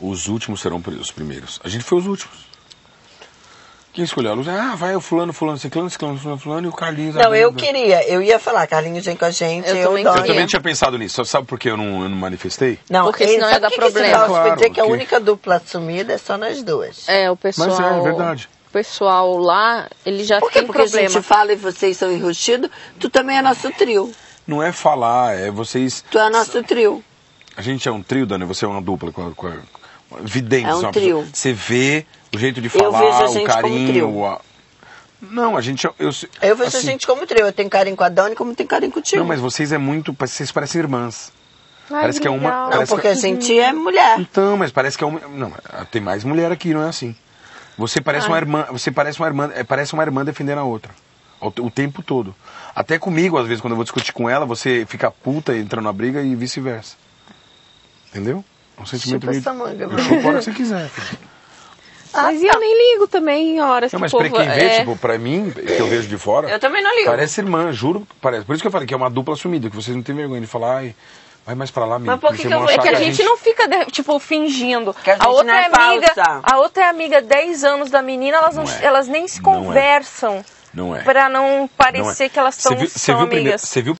Os últimos serão os primeiros. A gente foi os últimos. Quem escolheu a luz? Ah, vai o fulano, fulano, ciclano, ciclano, fulano, fulano e o Carlinhos. Não, a eu Duda. queria, eu ia falar, Carlinhos vem com a gente, Eu eu, também. Eu também tinha pensado nisso. Só Sabe por que eu não, eu não manifestei? Não, Porque senão ia dar que que problema. Klaus Claro, dizer que a porque- única dupla assumida é só nós duas. É, o pessoal. Mas é, é verdade. O pessoal lá, ele já Por quê? tem Porque a problema. gente fala e vocês são enrustidos, tu também é nosso trio. Não é falar, é vocês. Tu é nosso trio. A gente é um trio, Dani, você é uma dupla com a. Com a vidente, É um trio. pessoa- Você vê o jeito de Eu falar, vejo a o carinho. trio. a- Não, a gente. Eu, Eu vejo assim, a gente como trio. Eu tenho carinho com a Dani como tem carinho contigo. Não, mas vocês é muito. Vocês parecem irmãs. Ai, parece que é uma-. Não, parece porque que- a gente é mulher. Então, mas parece que é uma. Não, tem mais mulher aqui, não é assim. Você parece Ai. uma irmã. Você parece uma irmã. É, parece uma irmã defendendo a outra. O, o tempo todo. Até comigo, às vezes, quando eu vou discutir com ela, você fica puta entrando na briga e vice-versa. Entendeu? É um sentimento Chupa meio. essa manga, Eu viu? chupo a hora que você quiser. filho. Mas eu nem ligo também em horas Não, que mas o pra povo quem vê, é... tipo, pra mim, que eu vejo de fora. Eu também não ligo. Parece irmã, juro. que Parece. Por isso que eu falei que é uma dupla assumida, que vocês não têm vergonha de falar, ai, vai mais pra lá, menino. Mas por que que eu É que a gente não fica, de- tipo, fingindo. Que a gente outra não é amiga, falsa. a outra é amiga 10 anos da menina, elas, não, Não é. elas nem se Não é. conversam Não é. pra não Não é. parecer que elas tão, viu, são viu, amigas. você viu